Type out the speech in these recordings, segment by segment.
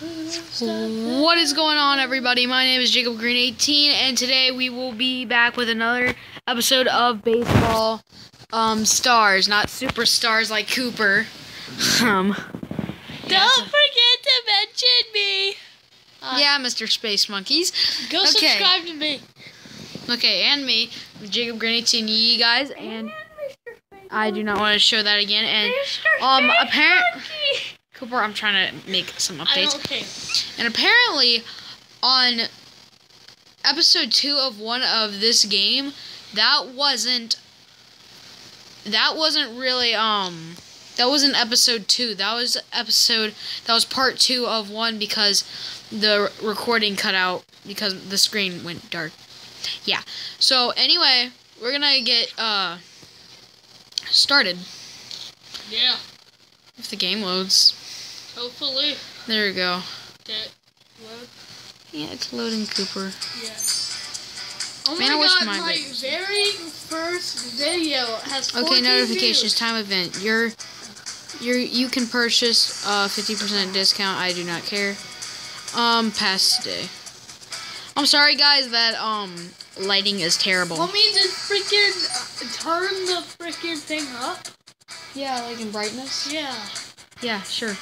What is going on, everybody? My name is Jacob Green 18, and today we will be back with another episode of Baseball um, Stars, not superstars like Cooper. Um, Don't forget to mention me. yeah, Mr. Space Monkeys. Go Okay. subscribe to me. Okay, and me, Jacob Green 18, you guys, and I do not want to show that again. And um, apparent Cooper, I'm trying to make some updates. care. And apparently, on episode two of one of this game, that wasn't that wasn't really um that wasn't episode two. That was episode that was part two of one because the recording cut out because the screen went dark. Yeah. So anyway, we're gonna get uh started Yeah. if the game loads. Hopefully. There we go. That load. Yeah, it's loading Cooper. Yeah. Oh Man, my I wish god, my very first video has 14 Okay, notifications, views. time event. You're you're you can purchase a 50% discount. I do not care. Um past today. I'm sorry guys that um lighting is terrible. Want me to freaking uh, turn the freaking thing up? Yeah, like in brightness. Yeah. Yeah, sure.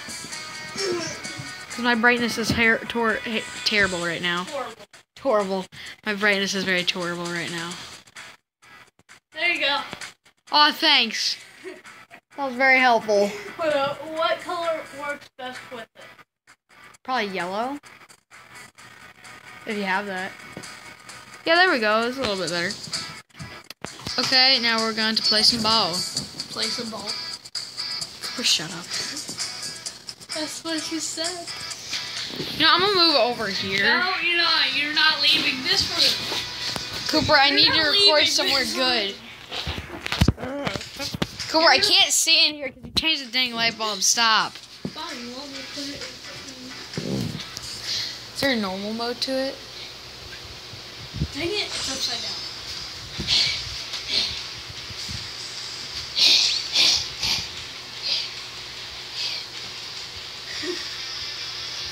Cuz my brightness is ter- tor- terrible right now. Horrible. Horrible. My brightness is very terrible right now. There you go. Oh, thanks. That was very helpful. But, uh, what color works best with it? Probably yellow. If you have that. Yeah, there we go. It's a little bit better. Okay, now we're going to play some ball. Play some ball. Cooper, shut up. That's what she said. You know, I'm gonna move over here. No, you're not. You're not leaving this room. Cooper, I You're need to record somewhere good. Cooper, I can't see in here because you changed the dang light bulb. Stop. Fine, you want me to put it Is there a normal mode to it? Dang it, it's upside down.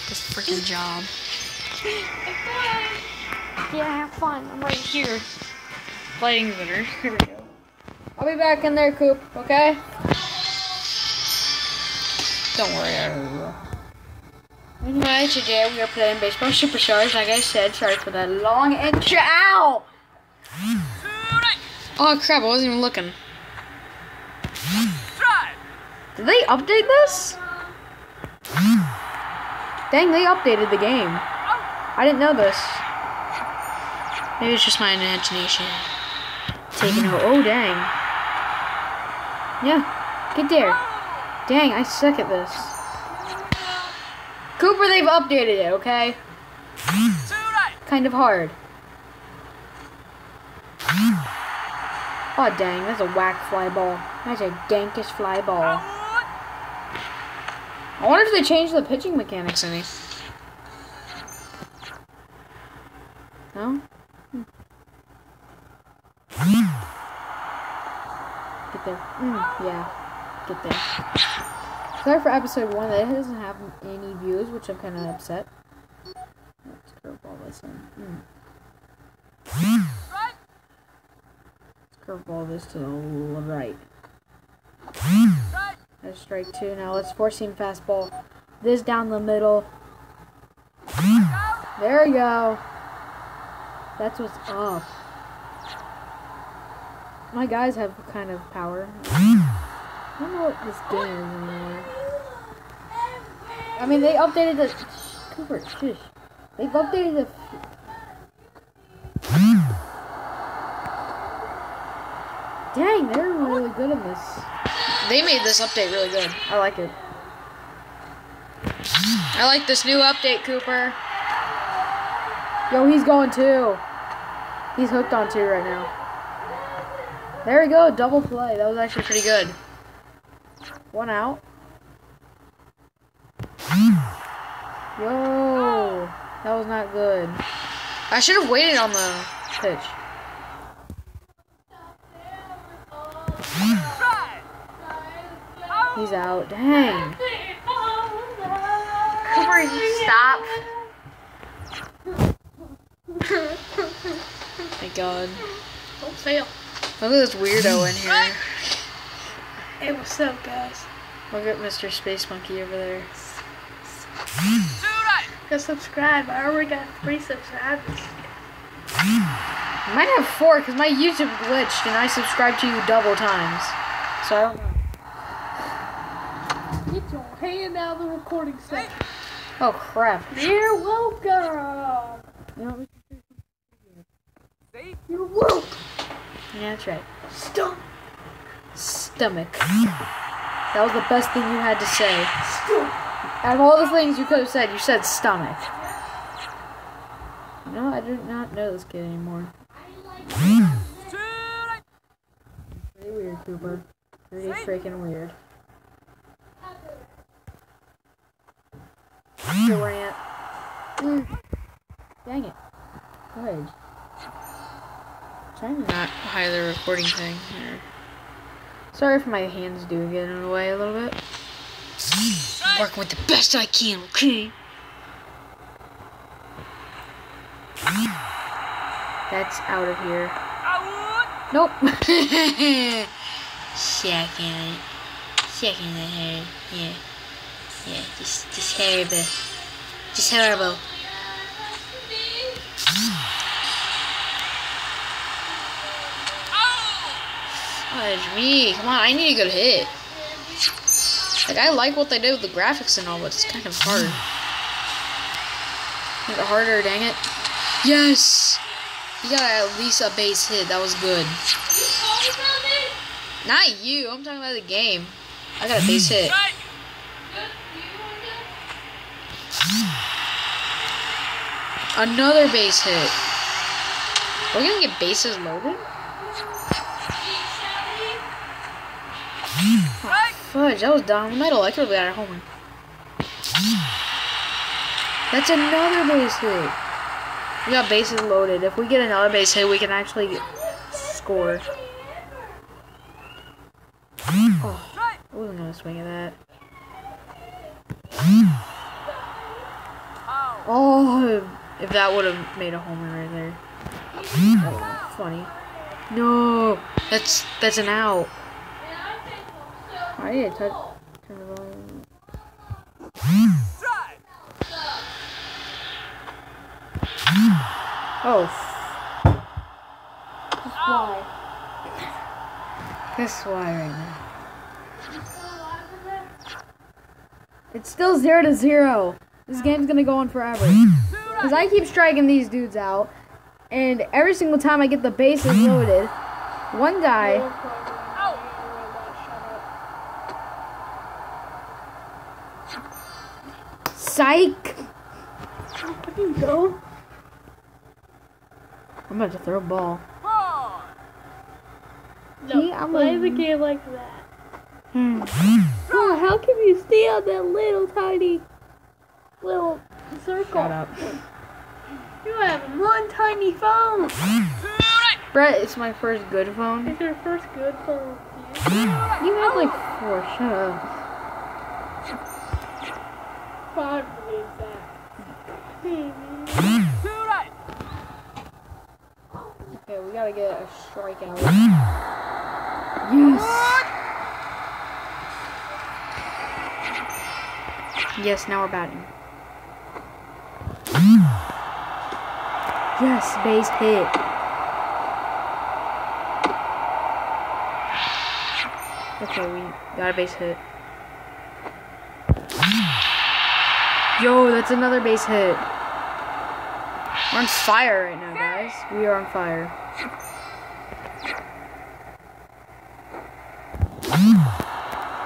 This freaking job. Bye. Yeah, have fun. I'm right here. Lighting's better. Here we go. I'll be back in there, Coop, okay? Don't worry, I will. Anyway, today we are playing Baseball Superstars. Like I said, sorry for that long intro. Ow! Oh crap, I wasn't even looking. Did they update this? Dang, they updated the game. I didn't know this. Maybe it's just my imagination. Taking over. Oh, dang. Yeah, get there. Dang, I suck at this. Cooper, they've updated it, okay? Kind of hard. Oh, dang, that's a whack fly ball. That's a dankish fly ball. I wonder if they changed the pitching mechanics any. No? Hmm. Get there. Mm, yeah. Get there. Sorry for episode one that doesn't have any views, which I'm kind of upset. Let's curveball this one. Mm. Let's curveball this to the right. That's strike two. Now let's four seam fastball. This down the middle. There we go. That's what's up. My guys have kind of power. I don't know what this game is anymore. I mean, they updated the. Cooper. They've updated the. They're really good in this. They made this update really good. I like it. I like this new update, Cooper. Yo, he's going too. He's hooked on two right now. There we go, double play. That was actually pretty good. One out. Yo, that was not good. I should have waited on the pitch. He's out. Dang. Cooper, he's stop. My god. Don't fail. Look at this weirdo in here. Hey, what's up, guys? Look at Mr. Space Monkey over there. Go subscribe. I already got three subscribers. I might have four because my YouTube glitched and I subscribed to you double times. So I don't know. Get your hand out the recording session. Oh crap. You're welcome. No, You're welcome. Yeah, that's right. Stop. Stomach. That was the best thing you had to say. Stop. Out of all the things you could have said, you said stomach. You know, I do not know this kid anymore. Pretty weird, Cooper. Pretty freaking weird. Durant. Mm. Dang it. Go ahead. Trying to not hide the recording thing here. Sorry if my hands do get in the way a little bit. I'm working with the best I can, okay? That's out of here. Nope. Second. Second ahead. Yeah. Yeah, just, just horrible. Just horrible. Oh, Fudge me. Come on, I need a good hit. Like, I like what they did with the graphics and all, but it's kind of hard. Make it harder, dang it. Yes! You got at least a base hit. That was good. Not you. I'm talking about the game. I got a base hit. Another base hit. We're we gonna get bases loaded? Oh, fudge, that was dumb. We might have liked it if got a home. That's another base hit. We got bases loaded. If we get another base hit, we can actually get, score. Oh, I wasn't gonna swing at that. Oh, if that would have made a homer right there. Oh, funny. No, that's that's an out. I need to touch. Turn the volume. Oh. That's why right now. It's still zero to zero. This game's gonna go on forever. Cause I keep striking these dudes out, and every single time I get the bases loaded, one guy. Psych. You go. I'm about to throw a ball. No, See, I'm play a- the game like that. Hmm. How can you stay on that little tiny little circle? Shut up. You have one tiny phone. Brett, it's my first good phone. It's your first good phone. You have like four. Shut up. Five believes that. Okay, we gotta get a strikeout. Yes. Yes, now we're batting. Yes, base hit. Okay, we got a base hit. Yo, that's another base hit. We're on fire right now, guys. We are on fire.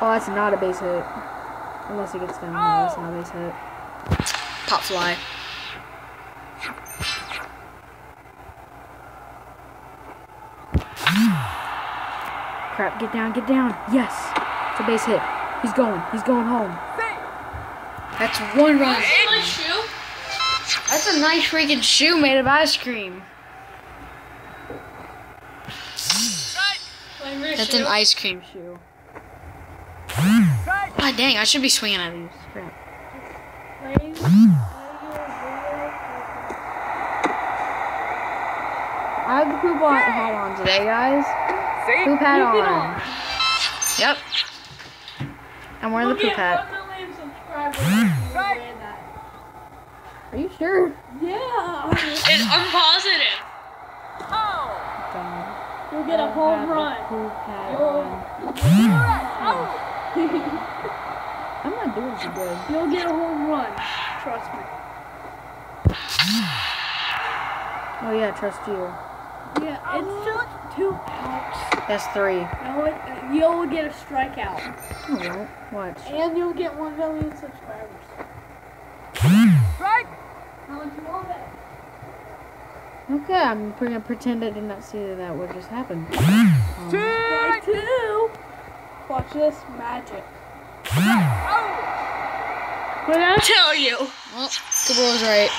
Oh, that's not a base hit. Unless he gets down. No, that's not a base hit. Pop fly. Crap, get down, get down. Yes. It's a base hit. He's going. He's going home. That's one run. my shoe. That's a nice freaking shoe made of ice cream. That's an ice cream shoe. God dang, I should be swinging at these. Crap. I have the poop on, hat on today, guys. See? Poop hat on. on. Yep. I'm wearing the poop hat. Are you sure? Yeah. It's, I'm positive. Oh. God. You'll get a home run. Poop hat on. Oh. not doing too good. you'll get a home run. Trust me. Oh yeah, trust you. Yeah, it's just two outs. That's three. No, it, uh, you'll get a strikeout. I won't. Watch. And you'll get 1 million subscribers. Right. How much you want it? Okay, I'm gonna pretend I did not see that that would just happen. Strike two. Watch this magic. Oh. What I Tell you. Well, Cooper was right.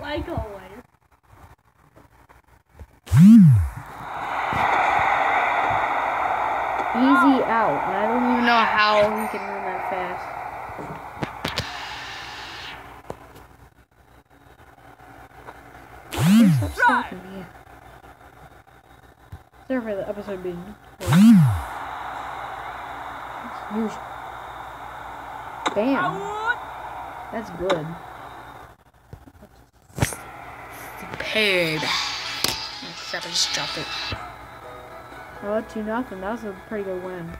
Like always. Easy out. I don't even know how he can run that fast. Please stop. Sorry for the episode being. That's huge. Bam. That's good. Prepared. Crap, I just dropped it. Oh, two nothing. That was a pretty good win.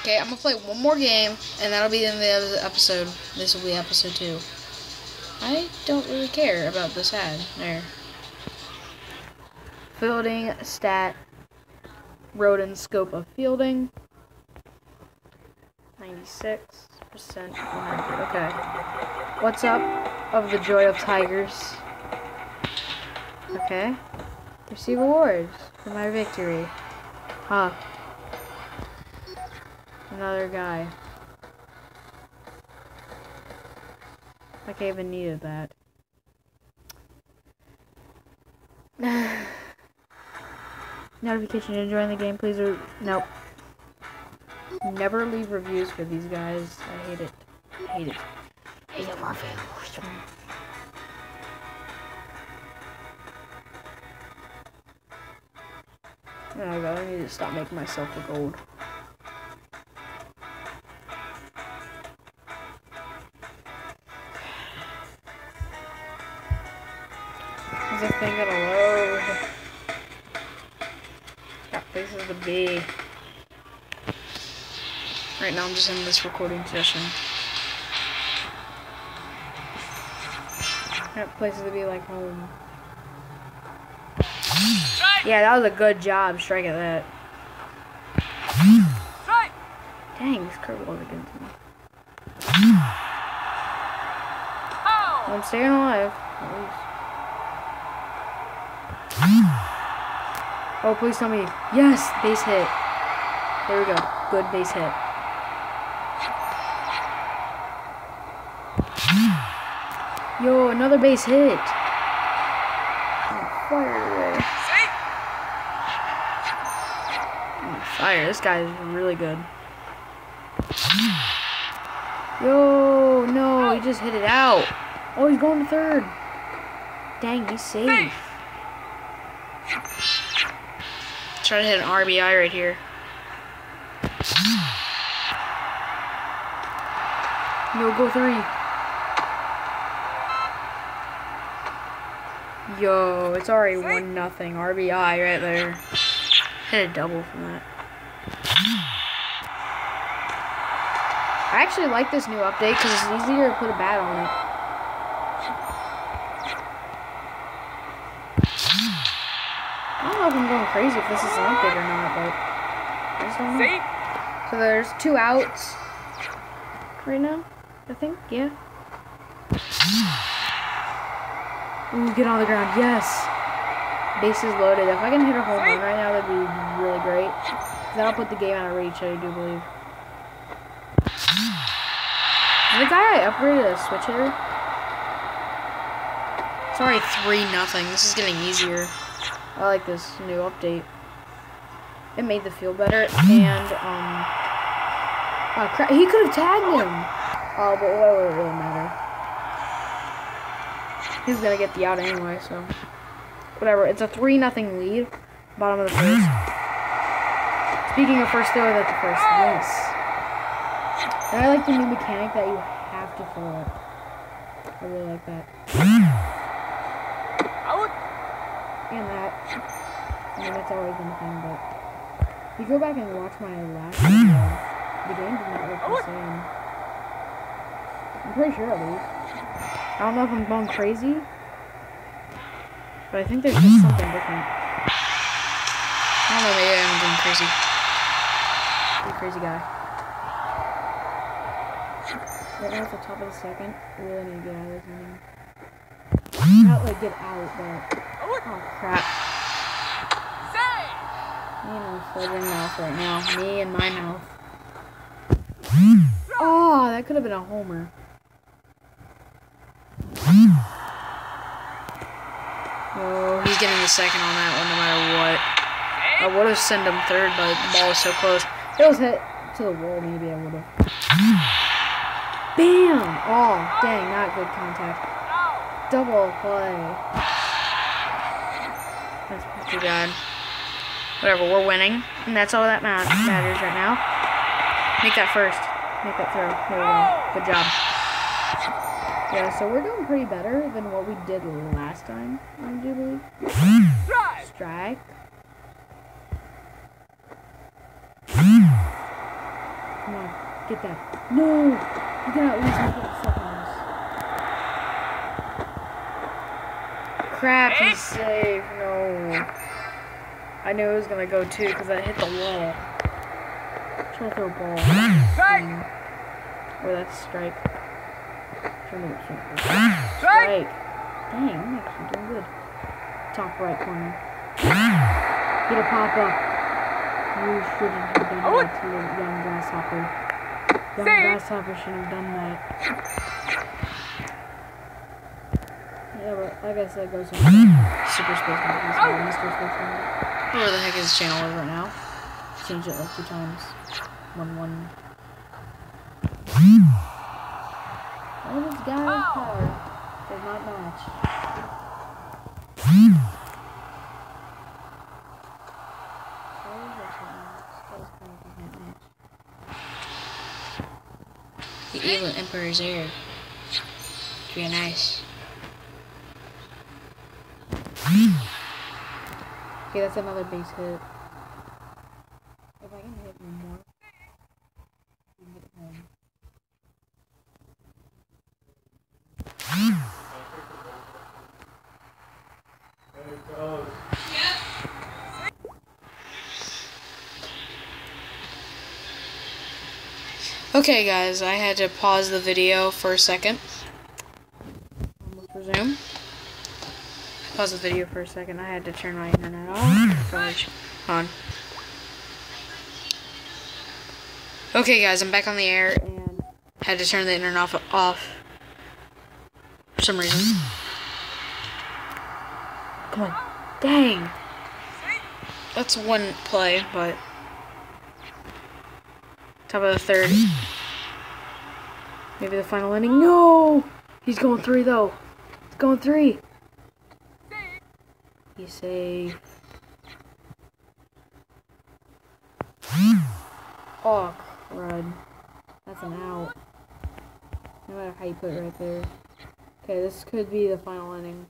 Okay, I'm gonna play one more game, and that'll be the end of the episode. This will be episode two. I don't really care about this ad. There. Fielding stat. Rodent scope of fielding. 96%. Okay. What's up of the joy of tigers? Okay. Receive awards for my victory. Huh. Another guy. Like I even needed that. Notification enjoying the game, please. Re- nope. Never leave reviews for these guys. I hate it. I hate it. I hate reviews. Oh my god, I need to stop making myself look old. Just in this recording session. Got places to be like home. Strike. Yeah, that was a good job striking that. Strike. Dang, this curveball against me. Oh. I'm staying alive. At least. Oh, please tell me. Yes, base hit. There we go. Good base hit. Yo, another base hit. Oh, Fire away. Fire. This guy is really good. Yo, no, he just hit it out. Oh, he's going to third. Dang, he's safe. Try to hit an RBI right here. No, go three. Yo, it's already one nothing. RBI right there. Hit a double from that. I actually like this new update because it's easier to put a bat on it. I don't know if I'm going crazy if this is an update or not, but I just don't know. So there's two outs right now, I think. Yeah. Ooh, get on the ground. Yes. Bases loaded. If I can hit a home run right now, that'd be really great. That'll put the game out of reach, I do believe. The guy I upgraded a switch hitter. Sorry, three nothing. This is getting easier. I like this new update. It made the field better, and um, oh crap, he could have tagged him. Oh, but what would it really matter? He's gonna get the out anyway, so whatever. It's a three nothing lead. Bottom of the first. Speaking of first throw, that's the first. Yes. And I like the new mechanic that you have to throw it. I really like that. And that. I mean, that's always been a thing, but if you go back and watch my last video, the game did not look the same. I'm pretty sure at least. I don't know if I'm going crazy, but I think there's just something different. I don't know, maybe I'm going crazy. Pretty crazy guy. Right now it's the top of the second. Really need to get out of this inning. Not like get out, but oh crap. Me and my mouth right now. Me and my mouth. Oh, that could have been a homer. Oh, he's getting the second on that one no matter what. I would have sent him third, but the ball was so close. It was hit to the wall, maybe I would have. Bam! Oh, dang, not good contact. Double play. That's too bad. Whatever, we're winning, and that's all that matters right now. Make that first. Make that throw. There we go. Good job. Yeah, so we're doing pretty better than what we did last time on Jubilee. Drive. Strike. Come on, get that. No! You can at least make it seconds. Crap, he's safe. No. I knew it was gonna go too because I hit the wall. Trying to throw a ball. Strike. Or that's strike. To trying Strike. Dang, I'm actually doing good. Top right corner. Get a pop up. You shouldn't have done Oh, that to a young grasshopper. Young Save. grasshopper shouldn't have done that. Yeah, but I guess that goes on Super Space Monkey. Sorry, Mr. Space Monkey. Whatever the heck his channel is right now. Changed it like two times. One one. Why this guy's power does not match? Why is this one? This guy's power does not match. The evil emperor's heir. Very nice. Okay, that's another base hit. Okay, guys, I had to pause the video for a second. Almost resume. Pause the video for a second. I had to turn my internet off. On. Okay, guys, I'm back on the air and had to turn the internet off off for some reason. Come on, dang. That's one play, but top of the third. Maybe the final inning. No, he's going three though. He's going three. He's safe. Oh, crud. That's an out. No matter how you put it right there. Okay, this could be the final inning.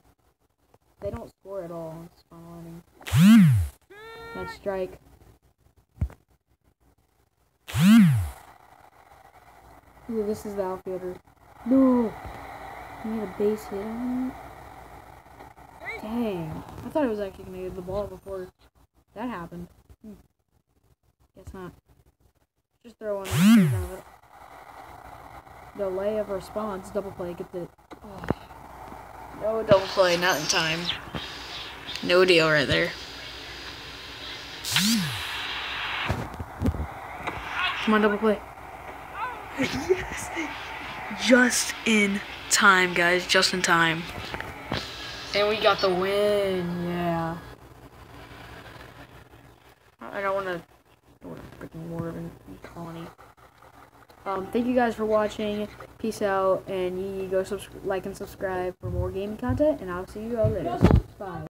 They don't score at all. It's final inning. That's strike. Ooh, this is the outfielder. No! He made a base hit on it. Dang. I thought I was actually going to get the ball before that happened. Hmm. Guess not. Just throw one straight in of it. Delay of response. Double play. Get the. Oh. No double play. Not in time. No deal right there. Come on, double play. Just in time, guys. Just in time. And we got the win. Yeah. I don't want to. Freaking in colony. Um, thank you guys for watching. Peace out, and you go like and subscribe for more gaming content. And I'll see you all later. Bye.